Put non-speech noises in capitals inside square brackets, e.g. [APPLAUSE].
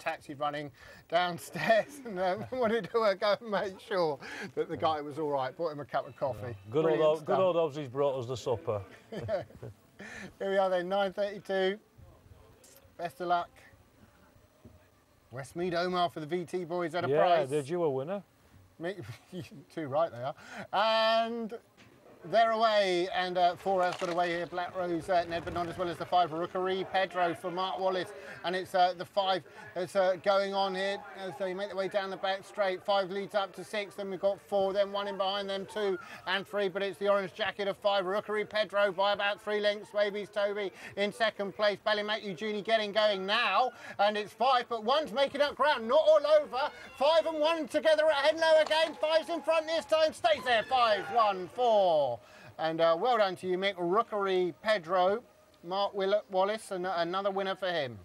taxied running downstairs [LAUGHS] and um, [LAUGHS] wanted to uh, go and make sure that the guy was all right. Bought him a cup of coffee. Good Brilliant old, good old Obsy's brought us the supper. [LAUGHS] Here we are then, 9.32. Best of luck. Westmead Omar for the VT boys at a yeah, price. did you a winner? Me- Too right they are. And they're away, and uh, four has got away here. Black Rose, uh, Ned Bernard, as well as the five. Rookery, Pedro for Mark Wallace, and it's uh, the five that's uh, going on here So you make their way down the back straight. Five leads up to six, then we've got four, then one in behind them, two and three, but it's the orange jacket of five. Rookery, Pedro by about three lengths. Babies, Toby in second place. Ballymac Eugenie getting going now, and it's five, but one's making up ground, not all over. Five and one together at Henlow again. Five's in front this time, stays there. Five, one, four. And uh, well done to you, Mick. Rookery, Pedro, Mark Will- Wallace, and another winner for him.